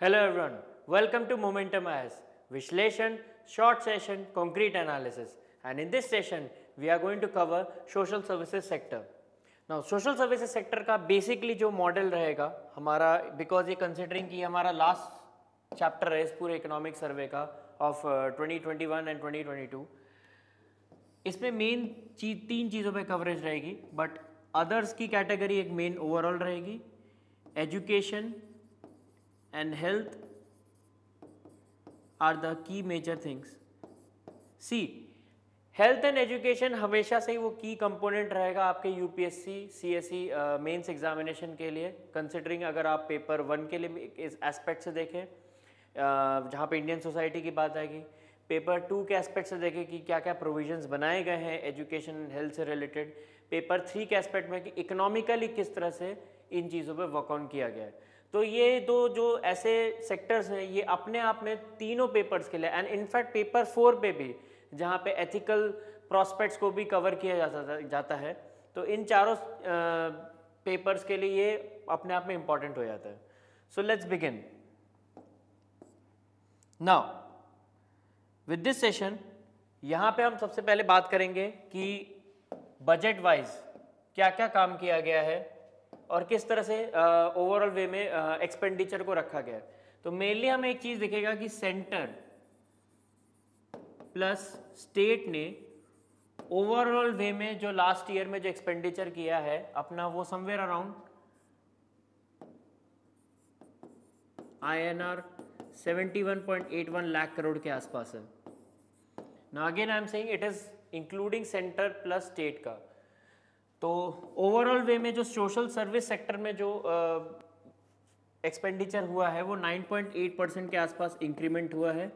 Hello everyone welcome to Momentum S विश्लेषण short session concrete analysis and in this session we are going to cover social services sector now social services sector का basically जो model रहेगा, हमारा because ये considering कि हमारा last chapter है इस पूरे इकोनॉमिक सर्वे का ऑफ़ 2021 एंड 2022 इसमें मेन चीज़ तीन चीज़ों पर कवरेज रहेगी बट अदर्स की कैटेगरी एक मेन ओवरऑल रहेगी. Education and health are the key major things see health and education हमेशा से ही वो की कंपोनेंट रहेगा आपके यूपीएससी सीएसई मेंस एग्जामिनेशन के लिए कंसिडरिंग अगर आप पेपर वन के लिए इस एस्पेक्ट से देखें uh, जहाँ पे इंडियन सोसाइटी की बात आएगी पेपर टू के एस्पेक्ट से देखें कि क्या क्या प्रोविजंस बनाए गए हैं एजुकेशन हेल्थ से रिलेटेड पेपर थ्री के एस्पेक्ट में कि इकोनॉमिकली किस तरह से इन चीज़ों पर वर्क ऑन किया गया है। तो ये दो जो ऐसे सेक्टर्स हैं, ये अपने आप में तीनों पेपर्स के लिए एंड इनफैक्ट पेपर फोर पे भी, जहाँ पे एथिकल प्रॉस्पेक्ट्स को भी कवर किया जाता जाता है तो इन चारों पेपर्स के लिए ये अपने आप में इंपॉर्टेंट हो जाता है। So let's begin now with this session यहाँ पे हम सबसे पहले बात करेंगे कि बजट वाइज क्या क्या काम किया गया है और किस तरह से ओवरऑल वे में एक्सपेंडिचर को रखा गया है। तो मेनली हमें एक चीज़ दिखेगा कि सेंटर प्लस स्टेट ने ओवरऑल वे में जो लास्ट ईयर में जो एक्सपेंडिचर किया है, अपना वो somewhere around I N R seventy one point eight one lakh crore के आसपास है। ना again I am saying it is including centre plus state का। तो ओवरऑल वे में जो सोशल सर्विस सेक्टर में जो एक्सपेंडिचर uh, हुआ है वो 9.8 परसेंट के आसपास इंक्रीमेंट हुआ है।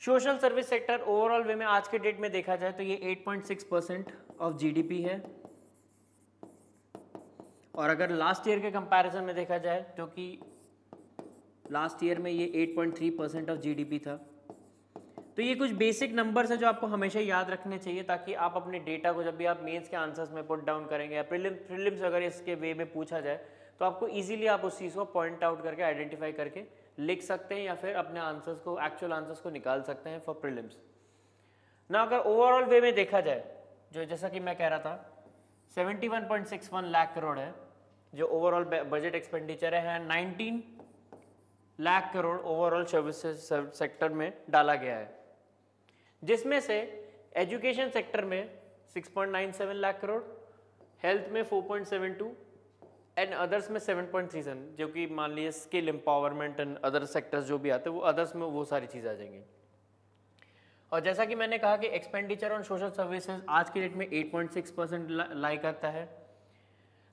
Social service sector overall way में आज के डेट में देखा जाए तो ये 8.6 परसेंट ऑफ़ जीडीपी है। और अगर लास्ट ईयर के कंपैरिजन में देखा जाए तो कि लास्ट ईयर में ये 8.3 परसेंट ऑफ़ जीडीपी था। तो ये कुछ बेसिक नंबर्स है जो आपको हमेशा याद रखने चाहिए ताकि आप अपने डेटा को जब भी आप मेंस के आंसर्स में पुट डाउन करेंगे या प्रीलिम प्रीलिम्स अगर इसके वे में पूछा जाए तो आपको इजीली आप उस चीज़ को पॉइंट आउट करके आइडेंटिफाई करके लिख सकते हैं या फिर अपने आंसर्स को एक्चुअल आंसर्स को निकाल सकते हैं फॉर प्रिलिम्स ना अगर ओवरऑल वे में देखा जाए, जो जैसा कि मैं कह रहा था 71.61 लाख करोड़ है, जो ओवरऑल बजट एक्सपेंडिचर है 19 lakh crore overall services sector में डाला गया है। जिसमें से एजुकेशन सेक्टर में 6.97 लाख करोड़, हेल्थ में 4.72 एंड अदर्स में 7.37 जो कि मान लीजिए skill empowerment and other sectors जो भी आते हैं, वो अदर्स में वो सारी चीज़ आ जाएँगी। और जैसा कि मैंने कहा कि एक्सपेंडिचर ऑन सोशल सर्विसेज़ आज की डेट में 8.6 परसेंट लाई करता है।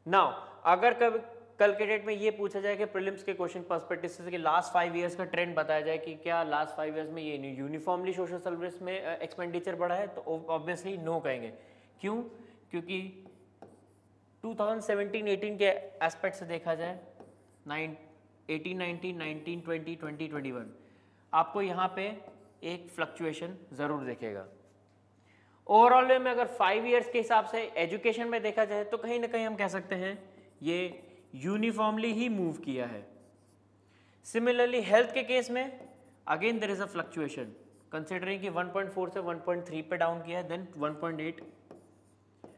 नाउ अगर कभी कल के डेट में ये पूछा जाए कि प्रीलिम्स के क्वेश्चन पर्सपेक्टिव से कि लास्ट फाइव इयर्स का ट्रेंड बताया जाए कि क्या लास्ट फाइव इयर्स में ये यूनिफॉर्मली सोशल सर्विस में एक्सपेंडिचर बढ़ा है? तो ऑब्वियसली नो कहेंगे। क्यों? क्योंकि 2017-18 के एस्पेक्ट से देखा जाए nine eighteen nineteen nineteen twenty twenty twenty one आपको यहाँ पे एक फ्लक्चुएशन ज़रूर देखेगा। ओवरऑल में अगर फाइव इयर्स के हिसाब से एजुकेशन में देखा जाए तो कहीं ना कहीं हम कह सकते हैं, ये यूनिफॉर्मली ही मूव किया है। सिमिलरली हेल्थ के केस में again there is a fluctuation considering कि 1.4 से 1.3 पे डाउन किया है then 1.8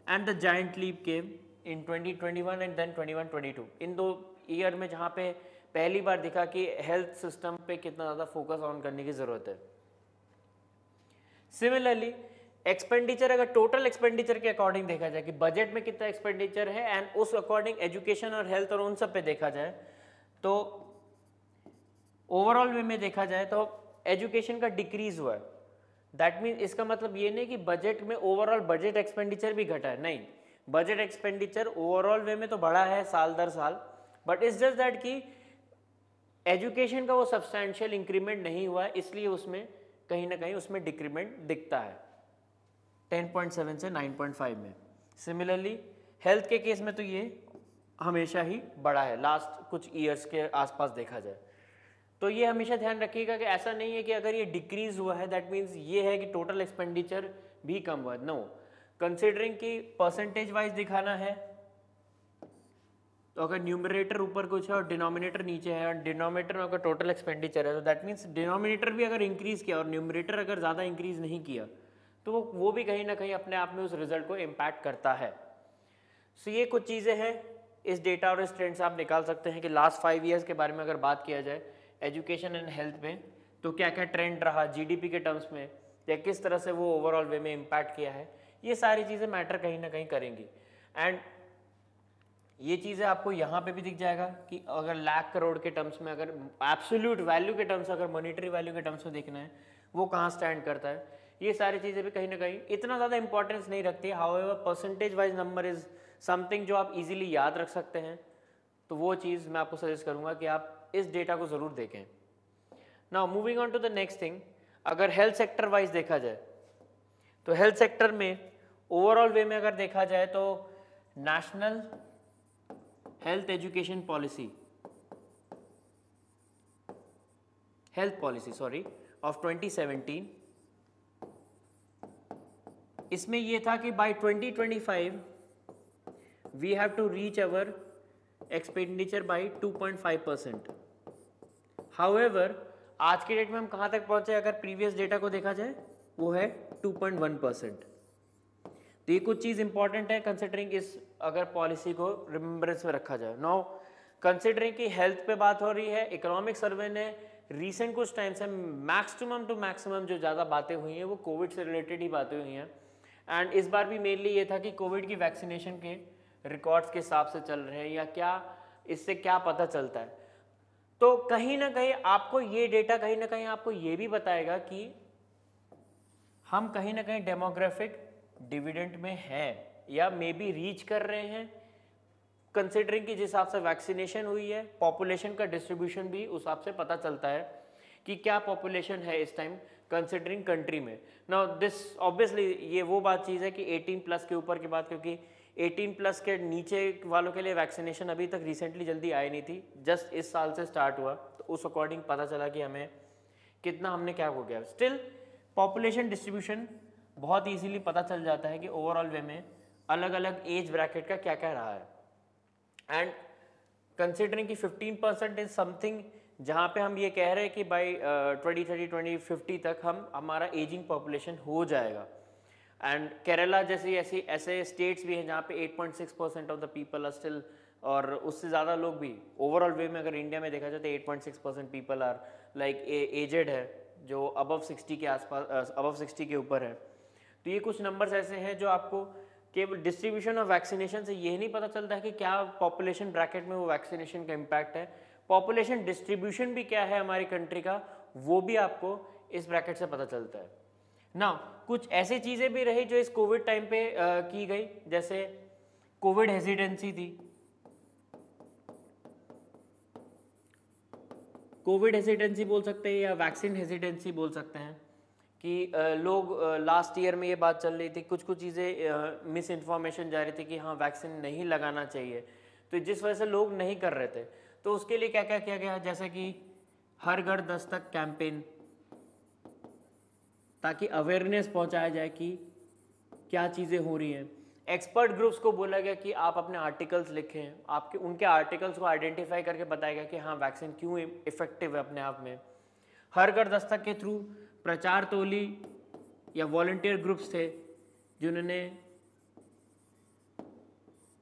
and the giant leap came in 2021 and then 21-22 इन दो ईयर में जहाँ पे पहली बार दिखा कि हेल्थ सिस्टम पे कितना ज़्यादा फोकस ऑन करने की ज़रूरत है। सिमिलरली एक्सपेंडिचर अगर टोटल एक्सपेंडिचर के अकॉर्डिंग देखा जाए कि बजट में कितना एक्सपेंडिचर है एंड उस अकॉर्डिंग एजुकेशन और हेल्थ और उन सब पे देखा जाए तो ओवरऑल वे में देखा जाए तो एजुकेशन का डिक्रीज हुआ है। दैट मीन इसका मतलब ये नहीं कि बजट में ओवरऑल बजट एक्सपेंडिचर भी घटा है, नहीं। बजट एक्सपेंडिचर ओवरऑल वे में तो बढ़ा है साल दर साल बट इट्स जस्ट दैट कि एजुकेशन का वो सब्सटैंशियल इंक्रीमेंट नहीं हुआ, इसलिए उसमें कहीं ना कहीं उसमें डिक्रीमेंट दिखता है। 10.7 से 9.5 में। सिमिलरली हेल्थ के केस में तो ये हमेशा ही बड़ा है लास्ट कुछ ईयर्स के आसपास देखा जाए। तो ये हमेशा ध्यान रखिएगा कि ऐसा नहीं है कि अगर ये डिक्रीज हुआ है दैट मीन्स ये है कि टोटल एक्सपेंडिचर भी कम हुआ है। नो कंसिडरिंग कि परसेंटेज वाइज दिखाना है तो अगर न्यूमरेटर ऊपर कुछ है और डिनोमिनेटर नीचे है, और डिनोमिनेटर में अगर टोटल एक्सपेंडिचर है तो दैट मीन्स डिनोमिनेटर भी अगर इंक्रीज किया और न्यूमरेटर अगर ज़्यादा इंक्रीज नहीं किया तो वो भी कहीं ना कहीं अपने आप में उस रिज़ल्ट को इम्पैक्ट करता है। सो so, ये कुछ चीज़ें हैं। इस डेटा और इस ट्रेंड से आप निकाल सकते हैं कि लास्ट फाइव ईयर्स के बारे में अगर बात किया जाए एजुकेशन एंड हेल्थ में तो क्या क्या ट्रेंड रहा जीडीपी के टर्म्स में, या किस तरह से वो ओवरऑल वे में इम्पैक्ट किया है, ये सारी चीज़ें मैटर कहीं ना कहीं करेंगी। एंड ये चीज़ें आपको यहाँ पे भी दिख जाएगा कि अगर लाख करोड़ के टर्म्स में अगर एब्सोल्यूट वैल्यू के टर्म्स अगर मॉनिटरी वैल्यू के टर्म्स में देखना है, वो कहाँ स्टैंड करता है। ये सारी चीज़ें भी कहीं ना कहीं इतना ज़्यादा इंपॉर्टेंस नहीं रखती however percentage wise number is something जो आप इजीली याद रख सकते हैं। तो वो चीज़ मैं आपको सजेस्ट करूँगा कि आप इस डेटा को ज़रूर देखें। Now moving on to the next thing अगर हेल्थ सेक्टर वाइज देखा जाए तो हेल्थ सेक्टर में ओवरऑल वे में अगर देखा जाए तो national health education policy health policy sorry of 2017 इसमें ये था कि by 2025 we have to reach our expenditure by 2.5 percent however आज के डेट में हम कहाँ तक पहुँचे? अगर प्रीवियस डेटा को देखा जाए, वो है 2.1 परसेंट तो ये कुछ चीज़ इंपॉर्टेंट है कंसिडरिंग इस अगर पॉलिसी को रिमेम्बरेंस में रखा जाए। नो कंसिडरिंग कि हेल्थ पे बात हो रही है इकोनॉमिक सर्वे ने रिसेंट कुछ टाइम से मैक्सिमम टू मैक्सिमम जो ज़्यादा बातें हुई हैं, वो कोविड से रिलेटेड ही बातें हुई हैं। एंड इस बार भी मेनली ये था कि कोविड की वैक्सीनेशन के रिकॉर्ड्स के हिसाब से चल रहे हैं या क्या, इससे क्या पता चलता है। तो कहीं ना कहीं आपको ये डेटा कहीं ना कहीं आपको ये भी बताएगा कि हम कहीं ना कहीं डेमोग्राफिक डिविडेंट में है या मे बी रीच कर रहे हैं। कंसिडरिंग कि जिस हिसाब से वैक्सीनेशन हुई है पॉपुलेशन का डिस्ट्रीब्यूशन भी उस हिसाब से पता चलता है कि क्या पॉपुलेशन है इस टाइम कंसिडरिंग कंट्री में। नाउ दिस ऑब्वियसली ये वो बात चीज़ है कि 18 प्लस के ऊपर की बात, क्योंकि 18 प्लस के नीचे वालों के लिए वैक्सीनेशन अभी तक रिसेंटली जल्दी आई नहीं थी। जस्ट इस साल से स्टार्ट हुआ। तो उस अकॉर्डिंग पता चला कि हमें कितना हमने क्या हो गया। स्टिल पॉपुलेशन डिस्ट्रीब्यूशन बहुत ईजीली पता चल जाता है कि ओवरऑल वे में अलग अलग एज ब्रैकेट का क्या क्या रहा है। एंड कंसिडरिंग कि 15 परसेंट इज़ समथिंग जहाँ पे हम ये कह रहे हैं कि by twenty thirty twenty fifty तक हम, हमारा एजिंग पॉपुलेशन हो जाएगा। एंड केरला जैसी ऐसी, ऐसे स्टेट्स भी हैं जहाँ पे 8.6 percent of the people are still और उससे ज़्यादा लोग भी ओवरऑल वे में अगर इंडिया में देखा जाए तो 8.6 percent people are like aged है, जो अबव 60 के आसपास अबव 60 के ऊपर है। तो ये कुछ नंबर्स ऐसे हैं जो आपको केवल डिस्ट्रीब्यूशन ऑफ़ वैक्सीनेशन से ये नहीं पता चलता है कि क्या पॉपुलेशन ब्रैकेट में वो वैक्सीनेशन का इम्पैक्ट है। पॉपुलेशन डिस्ट्रीब्यूशन भी क्या है हमारी कंट्री का? वो भी आपको इस ब्रैकेट से पता चलता है। ना कुछ ऐसी चीज़ें भी रही जो इस कोविड टाइम पे आ, की गई? जैसे कोविड हेजिडेंसी थी। कोविड हेजिडेंसी बोल सकते हैं या वैक्सीन हेजिडेंसी बोल सकते हैं कि लोग लास्ट ईयर में ये बात चल रही थी कुछ कुछ चीज़ें मिस इन्फॉर्मेशन जा रही थी कि हाँ वैक्सीन नहीं लगाना चाहिए। तो जिस वजह से लोग नहीं कर रहे थे। तो उसके लिए क्या क्या किया गया? जैसे कि हर घर दस्तक कैंपेन ताकि अवेयरनेस पहुँचाया जाए कि क्या चीज़ें हो रही हैं। एक्सपर्ट ग्रुप्स को बोला गया कि आप अपने आर्टिकल्स लिखें, आपके, उनके आर्टिकल्स को आइडेंटिफाई करके बताया गया कि हाँ वैक्सीन क्यों इफ़ेक्टिव है अपने आप में। हर घर दस्तक के थ्रू प्रचार टोली या वॉल्टियर ग्रुप्स थे, जिन्होंने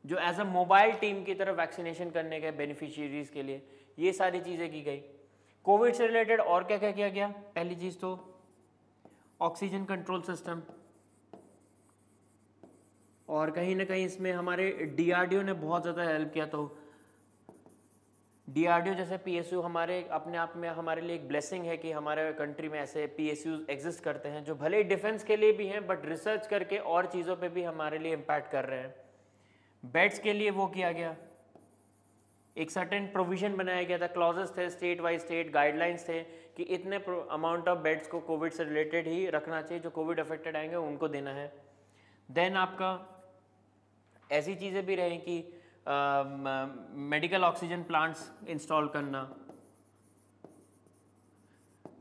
जो एज अ मोबाइल टीम की तरफ़ वैक्सीनेशन करने के बेनिफिशियरीज के लिए ये सारी चीज़ें की गई। कोविड से रिलेटेड और क्या क्या किया गया? पहली चीज़ तो ऑक्सीजन कंट्रोल सिस्टम और कहीं ना कहीं इसमें हमारे डीआरडीओ ने बहुत ज़्यादा हेल्प किया तो डीआरडीओ जैसे पीएसयू हमारे अपने आप में हमारे लिए एक ब्लेसिंग है कि हमारे कंट्री में ऐसे पीएसयू एग्जिस्ट करते हैं, जो भले ही डिफेंस के लिए भी हैं बट रिसर्च करके और चीज़ों पे भी हमारे लिए इम्पैक्ट कर रहे हैं। बेड्स के लिए वो किया गया। एक सर्टेन प्रोविज़न बनाया गया था। क्लॉजेस थे स्टेट वाइज स्टेट गाइडलाइंस थे कि इतने अमाउंट ऑफ़ बेड्स को कोविड से रिलेटेड ही रखना चाहिए। जो कोविड अफेक्टेड आएँगे, उनको देना है। देन आपका ऐसी चीज़ें भी रहें कि मेडिकल ऑक्सीजन प्लांट्स इंस्टॉल करना।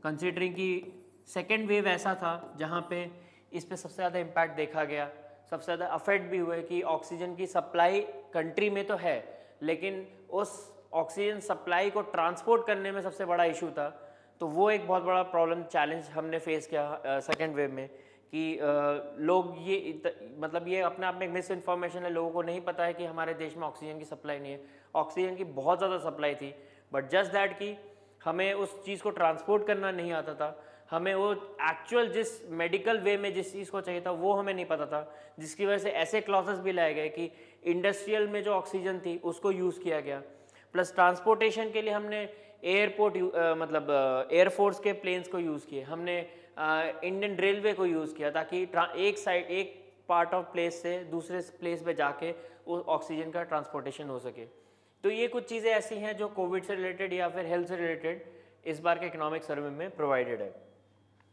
कंसिडरिंग कि सेकेंड वेव ऐसा था जहाँ पे इस पर सबसे ज़्यादा इम्पैक्ट देखा गया। सबसे ज़्यादा अफेक्ट भी हुए कि ऑक्सीजन की सप्लाई कंट्री में तो है लेकिन उस ऑक्सीजन सप्लाई को ट्रांसपोर्ट करने में सबसे बड़ा इशू था। तो वो एक बहुत बड़ा प्रॉब्लम चैलेंज हमने फेस किया सेकेंड वेव में कि आ, लोग ये मतलब ये अपने आप में मिस इन्फॉर्मेशन है लोगों को नहीं पता है कि हमारे देश में ऑक्सीजन की सप्लाई नहीं है। ऑक्सीजन की बहुत ज़्यादा सप्लाई थी बट जस्ट दैट कि हमें उस चीज़ को ट्रांसपोर्ट करना नहीं आता था। हमें वो एक्चुअल जिस मेडिकल वे में जिस चीज़ को चाहिए था, वो हमें नहीं पता था। जिसकी वजह से ऐसे क्लॉसेस भी लाए गए कि इंडस्ट्रियल में जो ऑक्सीजन थी, उसको यूज़ किया गया। प्लस ट्रांसपोर्टेशन के लिए हमने एयरपोर्ट मतलब एयरफोर्स के प्लेन्स को यूज़ किए। हमने इंडियन रेलवे को यूज़ किया ताकि एक साइड एक पार्ट ऑफ़ प्लेस से दूसरे प्लेस पे जाके वो ऑक्सीजन का ट्रांसपोर्टेशन हो सके। तो ये कुछ चीज़ें ऐसी हैं जो कोविड से रिलेटेड या फिर हेल्थ से रिलेटेड इस बार के इकोनॉमिक सर्वे में प्रोवाइडेड है।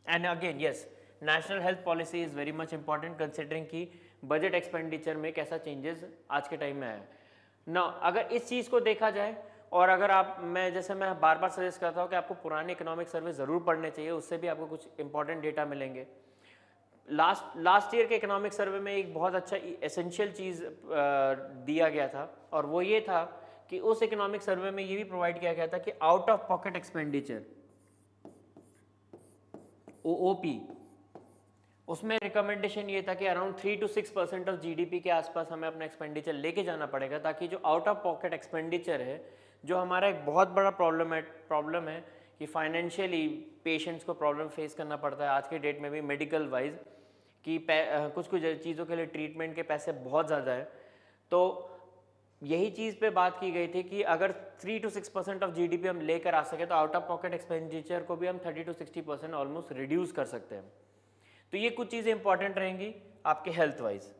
And again yes national health policy is very much important considering कि बजट एक्सपेंडिचर में कैसा चेंजेस आज के टाइम में आया ना अगर इस चीज़ को देखा जाए और अगर आप, मैं जैसे मैं बार बार सजेस्ट करता हूँ कि आपको पुराने इकोनॉमिक सर्वे ज़रूर पढ़ने चाहिए, उससे भी आपको कुछ इंपॉर्टेंट डेटा मिलेंगे। लास्ट लास्ट ईयर के इकोनॉमिक सर्वे में एक बहुत अच्छा एसेंशियल चीज़ दिया गया था और वो ये था कि उस इकोनॉमिक सर्वे में ये भी प्रोवाइड किया गया था कि out of pocket expenditure O O P उसमें रिकमेंडेशन ये था कि around three two six percent of GDP के आसपास हमें अपना एक्सपेंडिचर लेके जाना पड़ेगा, ताकि जो आउट ऑफ़ पॉकेट एक्सपेंडिचर है, जो हमारा एक बहुत बड़ा प्रॉब्लम है प्रॉब्लम है कि फाइनेंशियली पेशेंट्स को प्रॉब्लम फेस करना पड़ता है आज के डेट में भी मेडिकल वाइज कि कुछ कुछ चीज़ों के लिए ट्रीटमेंट के पैसे बहुत ज़्यादा है। तो यही चीज़ पे बात की गई थी कि अगर three two six percent of GDP हम लेकर आ सके तो आउट ऑफ़ पॉकेट एक्सपेंडिचर को भी हम thirty two sixty percent almost reduce कर सकते हैं। तो ये कुछ चीज़ें इंपॉर्टेंट रहेंगी आपके health wise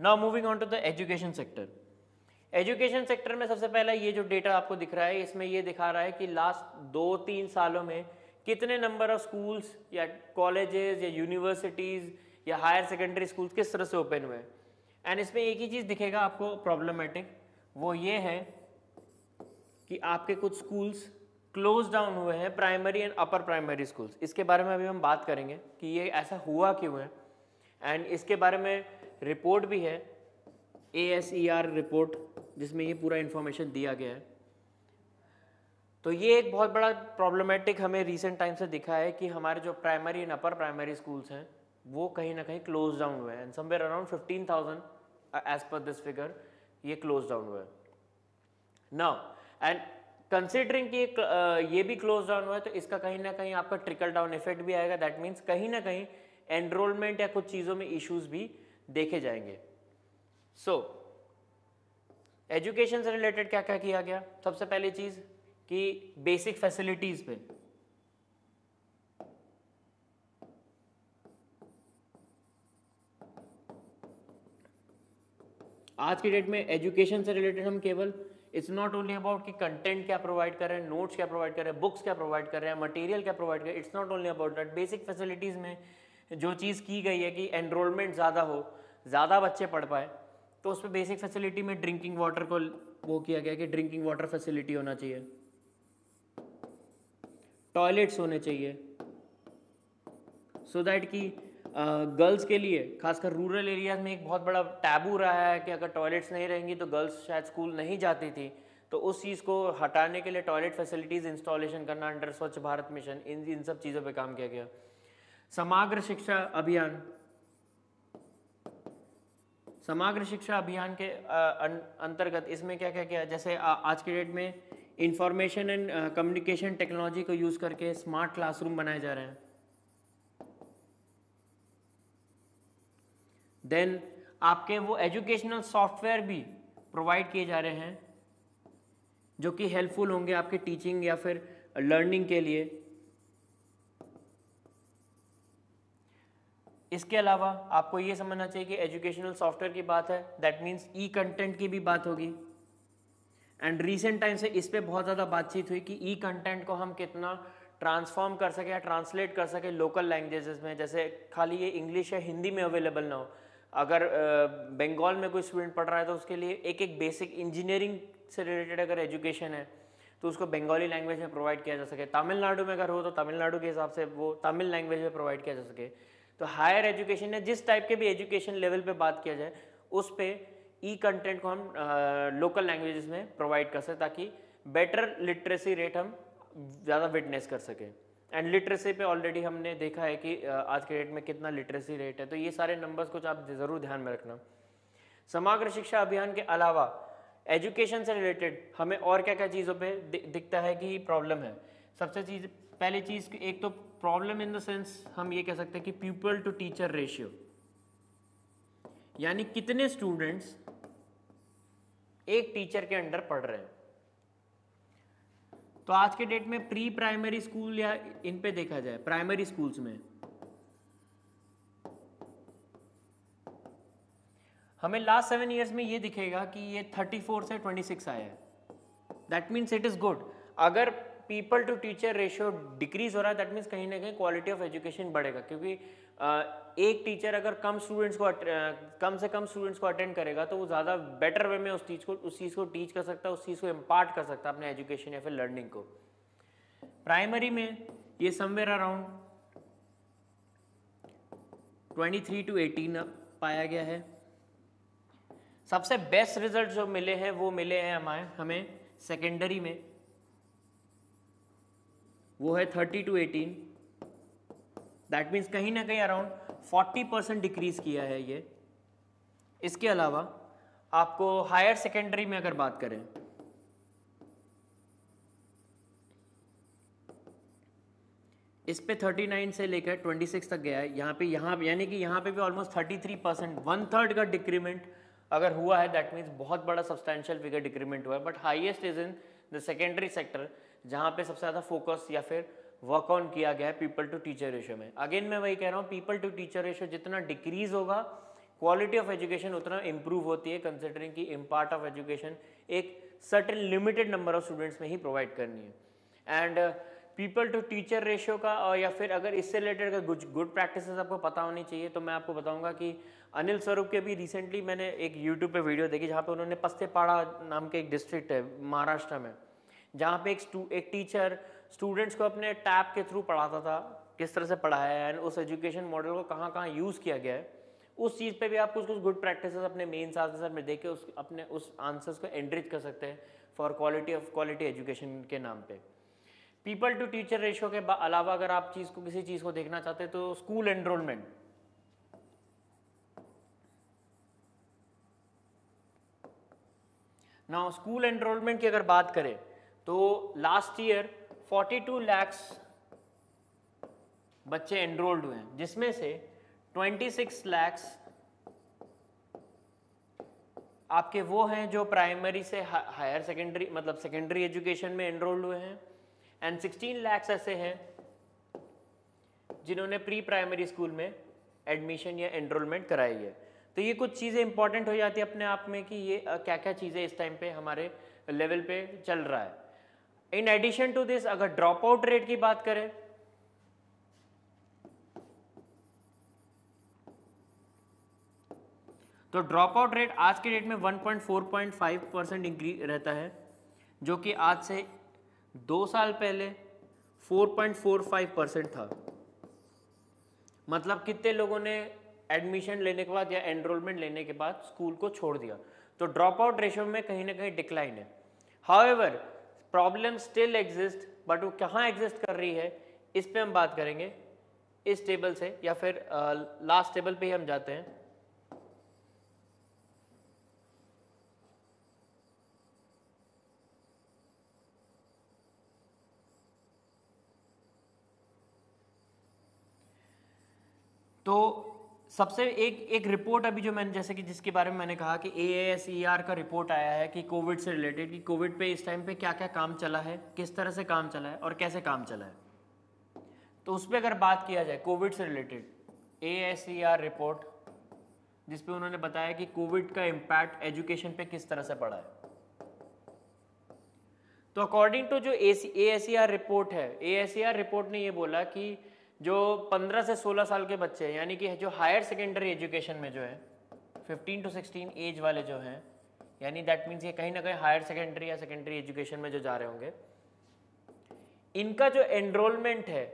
now moving on to the education sector education sector में सबसे पहला ये जो डेटा आपको दिख रहा है, इसमें ये दिखा रहा है कि लास्ट दो तीन सालों में कितने नंबर ऑफ़ स्कूल्स या कॉलेजेस या यूनिवर्सिटीज़ या हायर सेकेंडरी स्कूल्स किस तरह से ओपन हुए एंड इसमें एक ही चीज़ दिखेगा आपको प्रॉब्लमेटिक वो ये है कि आपके कुछ स्कूल्स क्लोज डाउन हुए हैं primary and upper primary schools इसके बारे में अभी हम बात करेंगे कि ये ऐसा हुआ क्यों है। एंड इसके बारे में रिपोर्ट भी है A S E R report जिसमें ये पूरा इन्फॉर्मेशन दिया गया है। तो ये एक बहुत बड़ा प्रॉब्लमेटिक हमें रिसेंट टाइम से दिखा है कि हमारे जो primary and upper primary schools हैं वो कहीं ना कहीं क्लोज डाउन हुए and somewhere around fifteen thousand as per this figure ये क्लोज डाउन हुआ है। नाउ एंड कंसिडरिंग कि ये भी क्लोज डाउन हुआ है तो इसका कहीं ना कहीं आपका ट्रिकल डाउन इफ़ेक्ट भी आएगा। दैट मीन्स कहीं ना कहीं एनरोलमेंट या कुछ चीज़ों में इश्यूज़ भी देखे जाएँगे। सो एजुकेशन से रिलेटेड क्या क्या किया गया? सबसे पहली चीज़ कि बेसिक फैसिलिटीज़ पे। आज की डेट में एजुकेशन से रिलेटेड हम केवल इट्स नॉट ओनली अबाउट कि कंटेंट क्या प्रोवाइड कर रहे हैं नोट्स क्या प्रोवाइड कर रहे हैं बुक्स क्या प्रोवाइड कर रहे हैं मटेरियल क्या प्रोवाइड कर रहे हैं it's not only about that basic facilities में जो चीज़ की गई है कि एनरोलमेंट ज़्यादा हो, ज़्यादा बच्चे पढ़ पाए तो उस पर बेसिक फैसिलिटी में ड्रिंकिंग वाटर को वो किया गया कि ड्रिंकिंग वाटर फैसिलिटी होना चाहिए। टॉयलेट्स होने चाहिए। सो so दैट कि गर्ल्स के लिए, खासकर रूरल एरियाज़ में एक बहुत बड़ा टैबू रहा है कि अगर टॉयलेट्स नहीं रहेंगी तो गर्ल्स शायद स्कूल नहीं जाती थी। तो उस चीज़ को हटाने के लिए टॉयलेट फैसिलिटीज़ इंस्टॉलेशन करना, अंडर स्वच्छ भारत मिशन, इन इन सब चीज़ों पे काम किया गया। समग्र शिक्षा अभियान, समग्र शिक्षा अभियान के अंतर्गत इसमें क्या क्या, किया, जैसे आज के डेट में इंफॉर्मेशन एंड कम्युनिकेशन टेक्नोलॉजी को यूज़ करके स्मार्ट क्लासरूम बनाए जा रहे हैं। देन आपके वो एजुकेशनल सॉफ्टवेयर भी प्रोवाइड किए जा रहे हैं, जो कि हेल्पफुल होंगे आपके टीचिंग या फिर लर्निंग के लिए। इसके अलावा आपको ये समझना चाहिए कि एजुकेशनल सॉफ्टवेयर की बात है दैट मीन्स ई कंटेंट की भी बात होगी। एंड रिसेंट टाइम से इस पर बहुत ज़्यादा बातचीत हुई कि ई कंटेंट को हम कितना ट्रांसफॉर्म कर सके या ट्रांसलेट कर सके लोकल लैंग्वेजेस में, जैसे खाली ये इंग्लिश या हिंदी में अवेलेबल ना हो। अगर बंगाल में कोई स्टूडेंट पढ़ रहा है तो उसके लिए एक एक बेसिक इंजीनियरिंग से रिलेटेड अगर एजुकेशन है तो उसको बंगाली लैंग्वेज में प्रोवाइड किया जा सके। तमिलनाडु में अगर हो तो तमिलनाडु के हिसाब से वो तमिल लैंग्वेज में प्रोवाइड किया जा सके। तो हायर एजुकेशन या जिस टाइप के भी एजुकेशन लेवल पे बात किया जाए, उस पर ई कंटेंट को हम लोकल लैंग्वेजेस में प्रोवाइड कर सकें, ताकि बेटर लिटरेसी रेट हम ज़्यादा विटनेस कर सकें। एंड लिटरेसी पे ऑलरेडी हमने देखा है कि आज के डेट में कितना लिटरेसी रेट है। तो ये सारे नंबर्स कुछ आप ज़रूर ध्यान में रखना। समग्र शिक्षा अभियान के अलावा एजुकेशन से रिलेटेड हमें और क्या क्या चीज़ों पे दिखता है कि प्रॉब्लम है। सबसे चीज़, पहली चीज़ एक तो प्रॉब्लम इन द सेंस हम ये कह सकते हैं कि पीपल टू टीचर रेशियो यानी कितने स्टूडेंट्स एक टीचर के अंडर पढ़ रहे हैं। तो आज के डेट में प्री प्राइमरी स्कूल या इन पे देखा जाए, प्राइमरी स्कूल्स में। हमें लास्ट सेवन ईयर्स में ये दिखेगा कि ये 34 से 26 आया है। That means it is good अगर pupil to teacher ratio decrease हो रहा है दैट मीन्स कहीं ना कहीं क्वालिटी ऑफ़ एजुकेशन बढ़ेगा। क्योंकि एक टीचर अगर कम स्टूडेंट्स को कम से कम स्टूडेंट्स को अटेंड करेगा तो वो ज़्यादा बेटर वे में उस चीज़ को, उस चीज़ को टीच कर सकता है, उस चीज़ को इम्पार्ट कर सकता है अपने एजुकेशन या फिर लर्निंग को। प्राइमरी में ये समवेयर अराउंड 23 टू 18 पाया गया है। सबसे बेस्ट रिज़ल्ट जो मिले हैं, वो मिले हैं हमारे, हमें सेकेंडरी में। वो है thirty two eighteen that means कहीं ना कहीं अराउंड फोर्टी परसेंट डिक्रीज किया है ये. इसके अलावा आपको हायर सेकेंडरी में अगर बात करें, इस पे 39 से लेकर 26 तक गया है. यहाँ पे, यहाँ, यानी कि यहाँ पे भी ऑलमोस्ट 33 परसेंट वन थर्ड का डिक्रीमेंट अगर हुआ है दैट मीन्स बहुत बड़ा सब्सटैंशियल फिगर डिक्रीमेंट हुआ है. But highest is in the secondary sector जहाँ पे सबसे ज़्यादा फोकस या फिर वर्क ऑन किया गया है पीपल टू टीचर रेशियो में। अगेन मैं वही कह रहा हूँ पीपल टू टीचर रेशियो जितना डिक्रीज होगा क्वालिटी ऑफ़ एजुकेशन उतना इंप्रूव होती है कंसिडरिंग की इम्पार्ट ऑफ़ एजुकेशन एक certain limited number of students में ही प्रोवाइड करनी है। And pupil to teacher ratio का, और या फिर अगर इससे रिलेटेड अगर कुछ गुड प्रैक्टिस आपको पता होनी चाहिए तो मैं आपको बताऊँगा कि अनिल स्वरूप के भी रिसेंटली मैंने एक यूट्यूब पे वीडियो देखी जहाँ पे उन्होंने पस्तेपाड़ा नाम के एक डिस्ट्रिक्ट है, महाराष्ट्र में। जहाँ पे एक एक टीचर स्टूडेंट्स को अपने टैब के थ्रू पढ़ाता था, किस तरह से पढ़ाया है एंड उस एजुकेशन मॉडल को कहाँ कहाँ यूज़ किया गया है, उस चीज़ पे भी आप कुछ कुछ गुड प्रैक्टिस अपने मेन आंसर में देख उस, अपने उस आंसर्स को एनरिच कर सकते हैं for quality of quality education के नाम पे। पीपल टू टीचर रेशो के अलावा अगर आप चीज़ को, किसी चीज़ को देखना चाहते हैं तो स्कूल एनरोलमेंट ना स्कूल एनरोलमेंट की अगर बात करें तो लास्ट ईयर 42 लैक्स बच्चे एनरोल्ड हुए हैं, जिसमें से 26 लैक्स आपके वो हैं जो प्राइमरी से हायर सेकेंडरी मतलब सेकेंडरी एजुकेशन में एनरोल्ड हुए हैं एंड 16 लैक्स ऐसे हैं जिन्होंने प्री प्राइमरी स्कूल में एडमिशन या एनरोलमेंट कराई है। तो ये कुछ चीज़ें इंपॉर्टेंट हो जाती है अपने आप में कि ये क्या क्या चीज़ें इस टाइम पे हमारे लेवल पे चल रहा है। इन एडिशन टू दिस अगर ड्रॉप आउट रेट की बात करें तो ड्रॉप आउट रेट आज के डेट में 1.4.5 परसेंट इंक्रीज रहता है, जो कि आज से दो साल पहले 4.45 परसेंट था। मतलब कितने लोगों ने एडमिशन लेने के बाद या एनरोलमेंट लेने के बाद स्कूल को छोड़ दिया। तो ड्रॉप आउट रेशियो में कहीं ना कहीं डिक्लाइन है। However problem still exist, but वो कहाँ एग्जिस्ट कर रही है, इस पर हम बात करेंगे। इस टेबल से, या फिर लास्ट टेबल पे ही हम जाते हैं। तो सबसे एक एक रिपोर्ट अभी जो मैंने, जैसे कि जिसके बारे में मैंने कहा कि ए एस ई आर का रिपोर्ट आया है कि कोविड से रिलेटेड कि कोविड पे इस टाइम पे क्या क्या काम चला है, किस तरह से काम चला है और कैसे काम चला है। तो उस पर अगर बात किया जाए कोविड से related A S E R report जिसपे उन्होंने बताया कि कोविड का इम्पैक्ट एजुकेशन पे किस तरह से पड़ा है। तो अकॉर्डिंग टू जो ए रिपोर्ट है ए रिपोर्ट ने ये बोला कि जो 15 से 16 साल के बच्चे हैं, यानी कि जो हायर सेकेंडरी एजुकेशन में जो है 15 टू 16 एज वाले जो हैं, यानी दैट मीन्स ये कहीं ना कहीं हायर सेकेंडरी या सेकेंडरी एजुकेशन में जो जा रहे होंगे, इनका जो एनरोलमेंट है,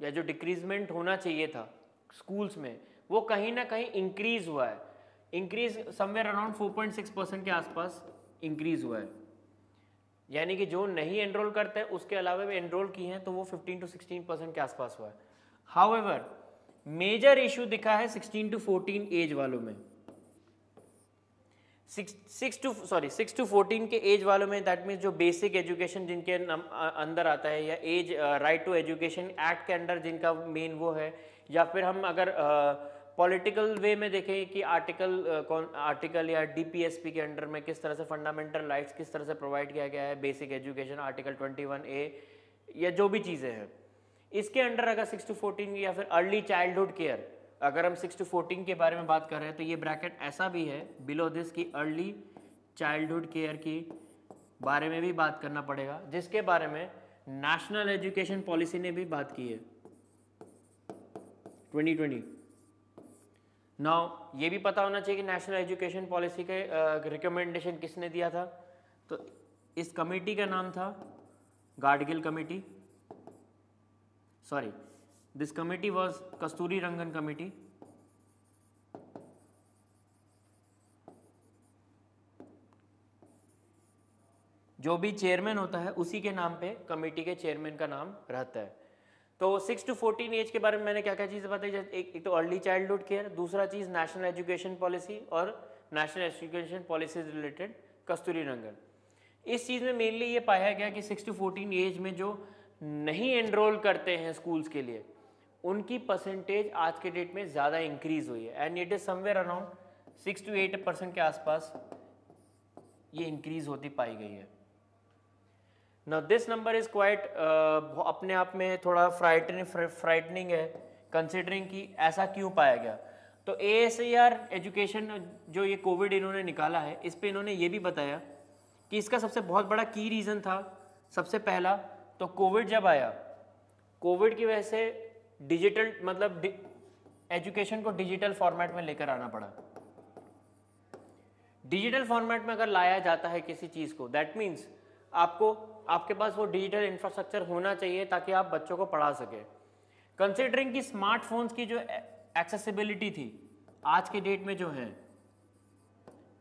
या जो डिक्रीजमेंट होना चाहिए था स्कूल्स में, वो कहीं ना कहीं इंक्रीज हुआ है। इंक्रीज समवेयर अराउंड 4.6 परसेंट के आसपास इंक्रीज हुआ है। यानी कि जो नहीं एनरोल करते हैं उसके अलावा भी एनरोल की हैं तो वो 15 टू 16 परसेंट के आसपास हुआ है। हाउएवर मेजर इशू दिखा है 16 टू 14 एज वालों में। Six to sorry six to fourteen के एज वालों में दैट मीन्स जो बेसिक एजुकेशन जिनके अंदर आता है, या as right to education act के अंडर जिनका मेन वो है, या फिर हम अगर पॉलिटिकल वे में देखें कि आर्टिकल कौन, आर्टिकल या डीपीएसपी के अंडर में किस तरह से फंडामेंटल राइट्स किस तरह से प्रोवाइड किया गया है बेसिक एजुकेशन आर्टिकल 21 ए या जो भी चीज़ें हैं। इसके अंडर अगर सिक्स टू फोर्टीन या फिर अर्ली चाइल्डहुड केयर अगर हम सिक्स टू फोर्टीन के बारे में बात कर रहे हैं तो ये ब्रैकेट ऐसा भी है बिलो दिस की अर्ली चाइल्डहुड केयर की बारे में भी बात करना पड़ेगा, जिसके बारे में नेशनल एजुकेशन पॉलिसी ने भी बात की है। 2020 नाउ ये भी पता होना चाहिए कि नेशनल एजुकेशन पॉलिसी के रिकमेंडेशन uh, किसने दिया था? तो इस कमेटी का नाम था Gadgil committee sorry this committee was Kasturi Rangan committee. जो भी चेयरमैन होता है उसी के नाम पे कमेटी के चेयरमैन का नाम रहता है। तो सिक्स टू फोर्टीन एज के बारे में मैंने क्या क्या चीज़ें बताई? एक, एक तो अर्ली चाइल्डहुड केयर दूसरा चीज़ नेशनल एजुकेशन पॉलिसी और national education policy related Kasturi Rangan. इस चीज़ में मेनली ये पाया गया कि सिक्स टू फोर्टीन एज में जो नहीं एनरोल करते हैं स्कूल्स के लिए उनकी परसेंटेज आज के डेट में ज़्यादा इंक्रीज हुई है। And it is somewhere around six to eight percent के आसपास ये इंक्रीज होती पाई गई है। ना दिस नंबर इज़ क्वाइट अपने आप में थोड़ा फ्राइटनिंग फ्राइटनिंग है कंसिडरिंग कि ऐसा क्यों पाया गया। तो ए एस आर एजुकेशन जो ये कोविड इन्होंने निकाला है, इस पर इन्होंने ये भी बताया कि इसका सबसे बहुत बड़ा की रीज़न था, सबसे पहला तो कोविड जब आया कोविड की वजह से डिजिटल मतलब एजुकेशन को डिजिटल फॉर्मेट में लेकर आना पड़ा। डिजिटल फॉर्मेट में अगर लाया जाता है किसी चीज़ को दैट मीन्स आपको आपके पास वो डिजिटल इंफ्रास्ट्रक्चर होना चाहिए ताकि आप बच्चों को पढ़ा सके। कंसिडरिंग कि स्मार्टफोन्स की जो एक्सेसिबिलिटी थी, आज के डेट में जो है,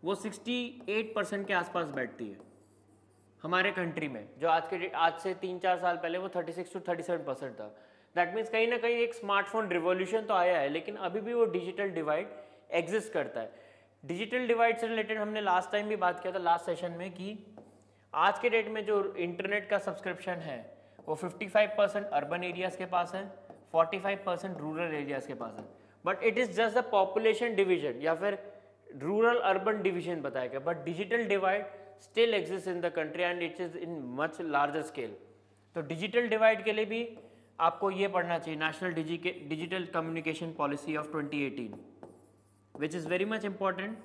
वो 68 परसेंट के आसपास बैठती है। हमारे कंट्री में, जो आज के आज से तीन चार साल पहले वो 36 टू 37 परसेंट था। दैट मीन्स कहीं ना कहीं एक स्मार्टफ़ोन रिवोल्यूशन तो आया है, लेकिन अभी भी वो डिजिटल डिवाइड एग्जिस्ट करता है। डिजिटल डिवाइड से रिलेटेड हमने लास्ट टाइम भी बात किया था लास्ट सेशन में कि आज के डेट में जो इंटरनेट का सब्सक्रिप्शन है, वो 55 परसेंट अर्बन एरियाज़ के पास है 45 परसेंट रूरल एरियाज़ के पास है। But it is just the population division या फिर रूरल अर्बन डिविजन बताया गया। But digital divide still exist in the country and it is in much larger scale तो डिजिटल डिवाइड के लिए भी आपको ये पढ़ना चाहिए national digital communication policy of 2018 which is very much important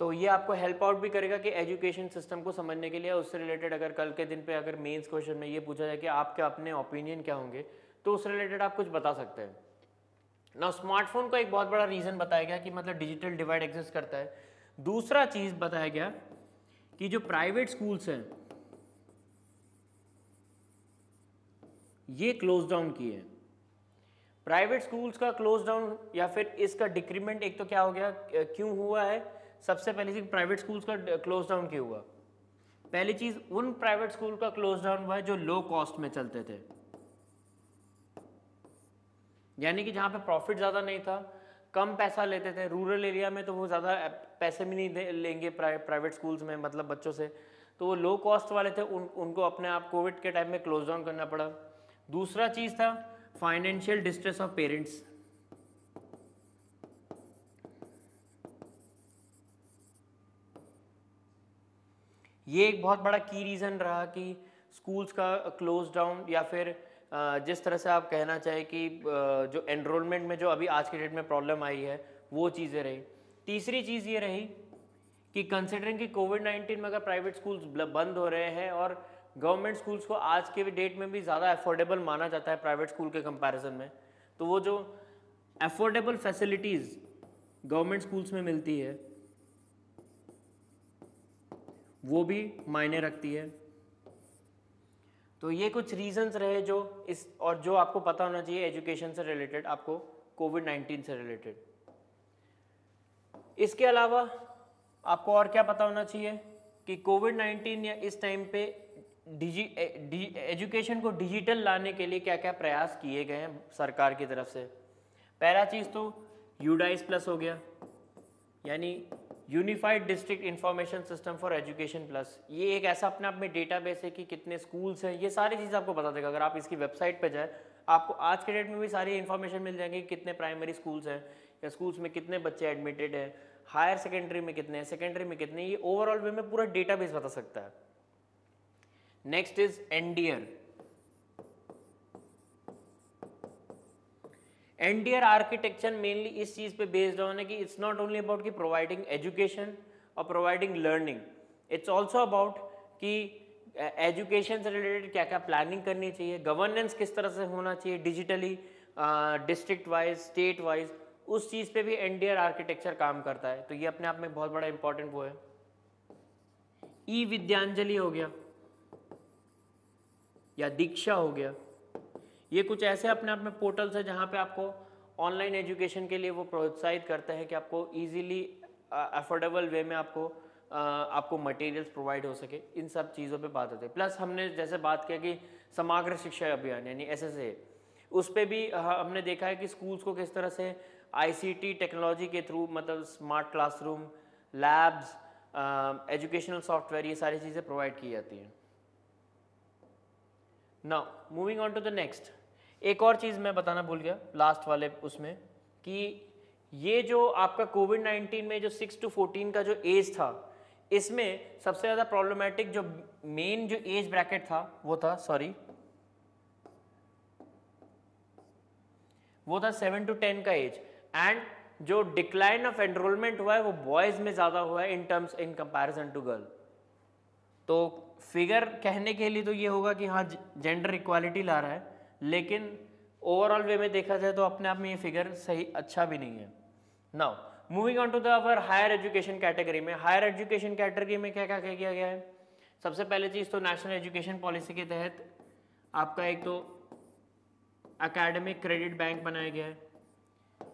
तो ये आपको हेल्प आउट भी करेगा कि एजुकेशन सिस्टम को समझने के लिए उससे रिलेटेड अगर कल के दिन पे अगर मेंस क्वेश्चन में ये पूछा जाए कि आपके अपने ओपिनियन क्या होंगे तो उससे रिलेटेड आप कुछ बता सकते हैं। ना स्मार्टफ़ोन का एक बहुत बड़ा रीज़न बताया गया कि मतलब डिजिटल डिवाइड एग्जिस्ट करता है। दूसरा चीज़ बताया गया कि जो प्राइवेट स्कूल्स हैं, ये क्लोज डाउन किए प्राइवेट स्कूल्स का क्लोज डाउन या फिर इसका डिक्रीमेंट एक तो क्या हो गया, क्यों हुआ है? सबसे पहली चीज़ प्राइवेट स्कूल्स का क्लोज डाउन क्यों हुआ? पहली चीज़, उन प्राइवेट स्कूल का क्लोज डाउन हुआ जो लो कॉस्ट में चलते थे। यानी कि जहाँ पे प्रॉफिट ज़्यादा नहीं था, कम पैसा लेते थे। रूरल एरिया में तो वो ज़्यादा पैसे भी नहीं लेंगे प्राइवेट स्कूल्स में मतलब बच्चों से। तो वो लो कॉस्ट वाले थे, उन, उनको अपने आप कोविड के टाइम में क्लोज डाउन करना पड़ा। दूसरा चीज़ था फाइनेंशियल डिस्ट्रेस ऑफ़ पेरेंट्स ये एक बहुत बड़ा की रीज़न रहा कि स्कूल्स का क्लोज डाउन या फिर जिस तरह से आप कहना चाहें कि जो एनरोलमेंट में जो अभी आज के डेट में प्रॉब्लम आई है, वो चीज़ें रही। तीसरी चीज़ ये रही कि कंसिडरिंग कि कोविड नाइन्टीन में अगर प्राइवेट स्कूल्स बंद हो रहे हैं और गवर्नमेंट स्कूल्स को आज के डेट में भी ज़्यादा अफोर्डेबल माना जाता है प्राइवेट स्कूल के कंपैरिजन में तो वो जो अफोर्डेबल फैसिलिटीज़ गवर्नमेंट स्कूल्स में मिलती है वो भी मायने रखती है। तो ये कुछ रीजंस रहे जो इस और जो आपको पता होना चाहिए एजुकेशन से रिलेटेड आपको कोविड नाइन्टीन से रिलेटेड इसके अलावा आपको और क्या पता होना चाहिए कि कोविड नाइन्टीन या इस टाइम पे डिजी एजुकेशन को डिजिटल लाने के लिए क्या क्या प्रयास किए गए हैं सरकार की तरफ़ से? पहला चीज़ तो यूडाइस प्लस हो गया। यानी unified district information system for education plus ये एक ऐसा अपने आप में डेटाबेस है कि कितने स्कूल्स हैं, ये सारी चीज़ आपको बता देगा। अगर आप इसकी वेबसाइट पे जाए, आपको आज के डेट में भी सारी इन्फॉर्मेशन मिल जाएँगी कितने प्राइमरी स्कूल्स हैं, या स्कूल्स में कितने बच्चे एडमिटेड हैं हायर सेकेंडरी में कितने हैं सेकेंडरी में कितने ये ओवरऑल वे में पूरा डेटाबेस बता सकता है। Next is NDR NDR architecture mainly इस चीज़ पे बेस्ड ऑन है कि इट्स नॉट ओनली अबाउट की प्रोवाइडिंग एजुकेशन और providing learning it's also about कि एजुकेशन से रिलेटेड क्या क्या प्लानिंग करनी चाहिए गवर्नेंस किस तरह से होना चाहिए digitally district wise state wise उस चीज़ पे भी एनडीआर आर्किटेक्चर काम करता है। तो ये अपने आप में बहुत बड़ा इंपॉर्टेंट वो है। ई विद्यांजलि हो गया, या दीक्षा हो गया ये कुछ ऐसे अपने आप में पोर्टल्स है जहाँ पे आपको ऑनलाइन एजुकेशन के लिए वो प्रोत्साहित करते हैं कि आपको इजीली अफोर्डेबल वे में आपको आ, आपको मटेरियल्स प्रोवाइड हो सके। इन सब चीज़ों पे बात होती है। प्लस हमने जैसे बात किया कि समग्र शिक्षा अभियान यानी एस एस उस पर भी हमने देखा है कि स्कूल्स को किस तरह से आईसीटी टेक्नोलॉजी के थ्रू मतलब smart classroom labs educational software ये सारी चीज़ें प्रोवाइड की जाती हैं। Now moving on to the next एक और चीज़ मैं बताना भूल गया लास्ट वाले उसमें, कि ये जो आपका कोविड नाइन्टीन में जो सिक्स टू फोर्टीन का जो एज था, इसमें सबसे ज़्यादा प्रॉब्लमेटिक जो मेन जो एज ब्रैकेट था, वो था सॉरी वो था सेवन टू टेन का एज एंड जो डिक्लाइन ऑफ़ एनरोलमेंट हुआ है, वो बॉयज़ में ज़्यादा हुआ है in terms in comparison to girl तो फिगर कहने के लिए तो ये होगा कि हाँ जेंडर इक्वालिटी ला रहा है, लेकिन ओवरऑल वे में देखा जाए तो अपने आप में ये फिगर सही अच्छा भी नहीं है। Now moving on to the our higher education category में हायर एजुकेशन कैटेगरी में क्या क्या क्या किया गया है? सबसे पहले चीज़ तो नेशनल एजुकेशन पॉलिसी के तहत आपका एक तो अकेडमिक क्रेडिट बैंक बनाया गया है।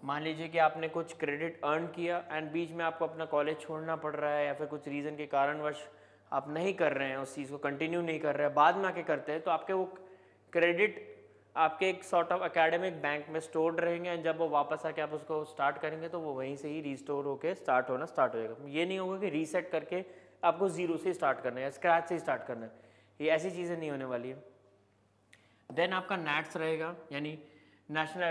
मान लीजिए कि आपने कुछ क्रेडिट अर्न किया एंड बीच में आपको अपना कॉलेज छोड़ना पड़ रहा है, या फिर कुछ रीज़न के कारणवश आप नहीं कर रहे हैं, उस चीज़ को कंटिन्यू नहीं कर रहे हैं, बाद में आके करते हैं तो आपके वो क्रेडिट आपके एक सॉर्ट ऑफ़ अकेडमिक बैंक में स्टोर्ड रहेंगे एंड जब वो वापस आके आप उसको स्टार्ट करेंगे तो वो वहीं से ही रिस्टोर होकर स्टार्ट होना स्टार्ट हो जाएगा। ये नहीं होगा कि रीसेट करके आपको ज़ीरो से स्टार्ट करना है या स्क्रैच से स्टार्ट करना है। ये ऐसी चीज़ें नहीं होने वाली है। देन आपका नेट्स रहेगा, यानी नेशनल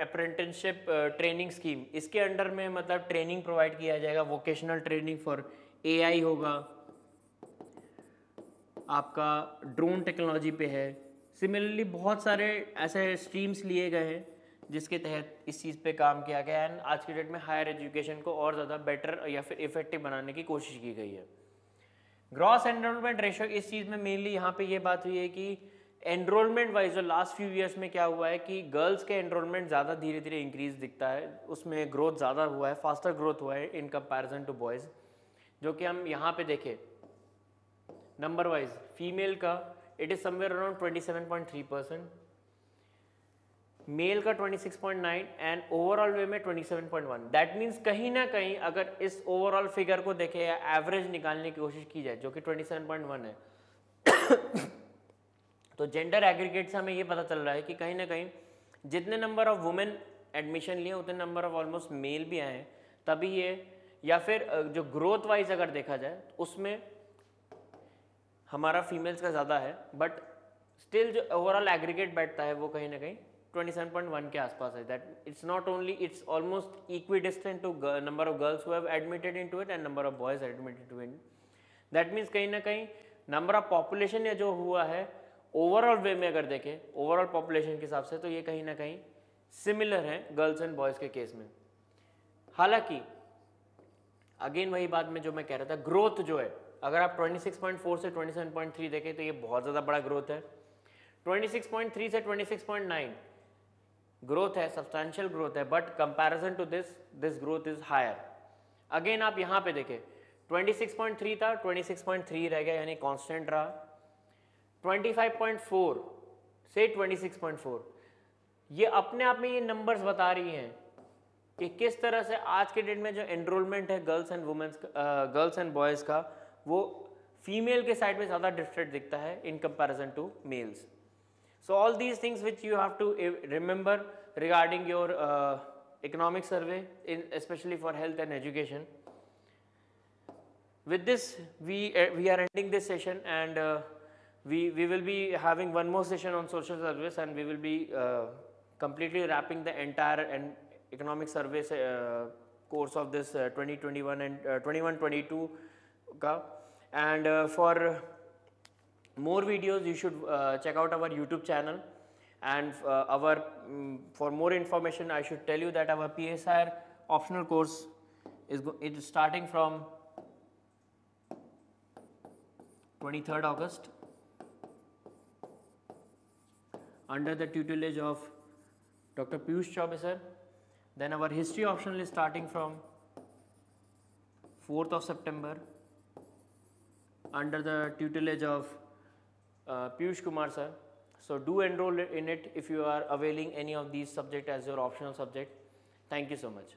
अप्रेंटिसशिप ट्रेनिंग स्कीम इसके अंडर में मतलब ट्रेनिंग प्रोवाइड किया जाएगा वोकेशनल ट्रेनिंग फॉर एआई होगा। आपका ड्रोन टेक्नोलॉजी पे है। सिमिलरली बहुत सारे ऐसे स्ट्रीम्स लिए गए हैं, जिसके तहत इस चीज़ पे काम किया गया एंड आज के डेट में हायर एजुकेशन को और ज़्यादा बेटर या फिर इफ़ेक्टिव बनाने की कोशिश की गई है। ग्रॉस एनरोलमेंट रेशो इस चीज़ में मेनली यहाँ पे ये बात हुई है कि enrolment wise last few years में क्या हुआ है कि गर्ल्स के एनरोलमेंट ज़्यादा धीरे धीरे इंक्रीज दिखता है। उसमें ग्रोथ ज़्यादा हुआ है फास्टर ग्रोथ हुआ है इन कंपैरिजन टू बॉयज़ जो कि हम यहाँ पे देखें। नंबर वाइज फीमेल का it is somewhere around 27.3 percent male का 26.9 एंड ओवरऑल वे में 27.1 दैट मीन्स कहीं ना कहीं अगर इस ओवरऑल फिगर को देखें या एवरेज निकालने की कोशिश की जाए, जो कि 27.1 है तो जेंडर एग्रीगेट से हमें ये पता चल रहा है कि कहीं ना कहीं जितने नंबर ऑफ़ वुमेन एडमिशन लिए उतने नंबर ऑफ़ ऑलमोस्ट मेल भी आए हैं, तभी ये, या फिर जो ग्रोथ वाइज अगर देखा जाए, उसमें हमारा फीमेल्स का ज़्यादा है बट स्टिल जो ओवरऑल एग्रीगेट बैठता है वो कहीं ना कहीं 27.1 के आसपास है। That it's not only it's almost equidistant to number of girls who admitted into it and number of boys admitted to it that means कहीं ना कहीं नंबर ऑफ़ पॉपुलेशन या जो हुआ है ओवरऑल वे में अगर देखें ओवरऑल पॉपुलेशन के हिसाब से तो ये कहीं ना कहीं सिमिलर है गर्ल्स एंड बॉयज़ के केस में। हालाँकि अगेन वही बात में जो मैं कह रहा था ग्रोथ जो है अगर आप 26.4 से 27.3 देखें तो ये बहुत ज़्यादा बड़ा ग्रोथ है। 26.3 से 26.9 ग्रोथ है सब्सटैंशियल ग्रोथ है but comparison to this this growth is higher again आप यहाँ पे देखें 26.3 था 26.3 रह गया, यानी कांस्टेंट रहा। 25.4 से 26.4 ये अपने आप में ये नंबर्स बता रही हैं कि किस तरह से आज के डेट में जो एनरोलमेंट है girls and women's girls and boys का वो फीमेल के साइड में ज़्यादा डिफरेंट दिखता है in comparison to males so all these things which you have to remember regarding your economic survey in especially for health and education with this we uh, we are ending this session and uh, we we will be having one more session on social service and we will be uh, completely wrapping the entire and economic service uh, course of this uh, 2021 and uh, 21 22 ka and uh, for more videos you should uh, check out our youtube channel. And uh, our mm, for more information i should tell you that our psr optional course is it is starting from 23rd august. Under the tutelage of dr piyush chaube sir. Then our history optional is starting from 4th of september under the tutelage of uh, Piyush Kumar sir. So do enroll in it if you are availing any of these subject as your optional subject. Thank you so much.